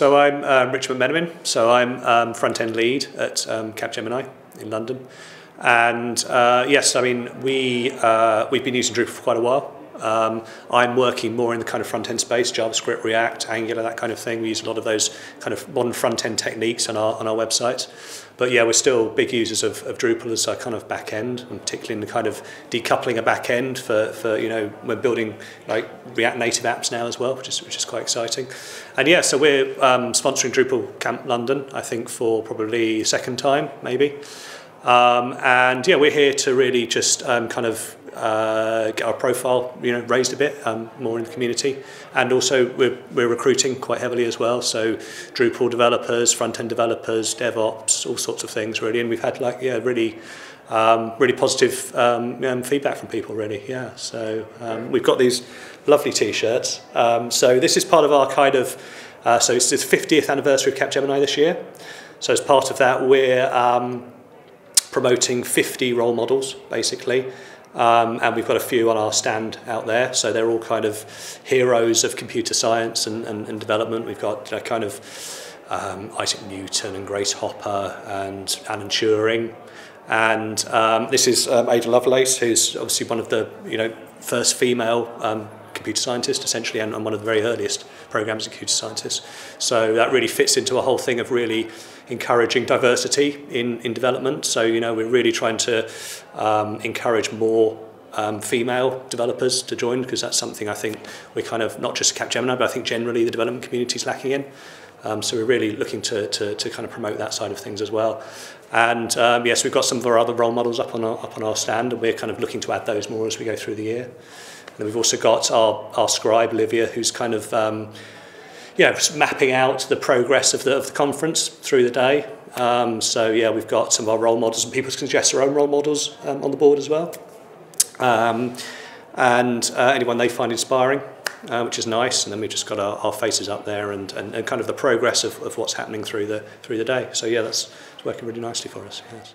So I'm um, Richard McMenamin. So I'm um, front-end lead at um, Capgemini in London. And uh, yes, I mean, we, uh, we've been using Drupal for quite a while. Um, I'm working more in the kind of front end space, JavaScript, React, Angular, that kind of thing. We use a lot of those kind of modern front end techniques on our, on our website. But yeah, we're still big users of, of Drupal as our kind of back end, and particularly in the kind of decoupling a back end for, for you know, we're building like React Native apps now as well, which is, which is quite exciting. And yeah, so we're um, sponsoring Drupal Camp London, I think, for probably second time, maybe. Um, and yeah, we're here to really just um, kind of uh, get our profile you know raised a bit um, more in the community and also we're, we're recruiting quite heavily as well so Drupal developers front end developers DevOps all sorts of things really and we've had like yeah really um, really positive um, um, feedback from people really yeah so um, we've got these lovely t-shirts um, so this is part of our kind of uh, so it's the 50th anniversary of Capgemini this year so as part of that we're um, promoting 50 role models basically Um, and we've got a few on our stand out there, so they're all kind of heroes of computer science and, and, and development. We've got you know, kind of um, Isaac Newton and Grace Hopper and Alan Turing. And um, this is um, Ada Lovelace, who's obviously one of the you know first female um, computer scientist, essentially, and, and one of the very earliest programs in computer scientists. So that really fits into a whole thing of really encouraging diversity in, in development. So, you know, we're really trying to um, encourage more um, female developers to join because that's something I think we're kind of not just Capgemini, but I think generally the development community is lacking in. Um, so we're really looking to, to, to kind of promote that side of things as well. And um, yes, we've got some of our other role models up on our, up on our stand, and we're kind of looking to add those more as we go through the year. And we've also got our, our scribe, Livia, who's kind of um, you know, mapping out the progress of the, of the conference through the day. Um, so yeah, we've got some of our role models, and people can suggest their own role models um, on the board as well. Um, and uh, anyone they find inspiring uh, which is nice. And then we've just got our, our faces up there and, and, and kind of the progress of, of what's happening through the, through the day. So yeah, that's it's working really nicely for us. Yes.